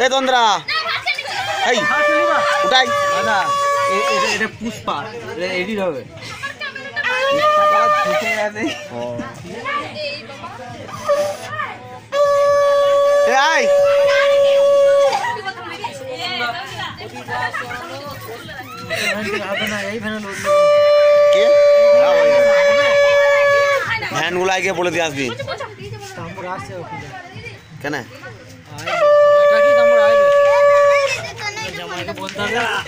এই তন্দ্রা। এই উঠাই। এ- এটা পুষ্পা এডিট হবে। A I K? ভ্যানগুলো আগে বলে দিয়ে আসবি। কেন? 给我等着啊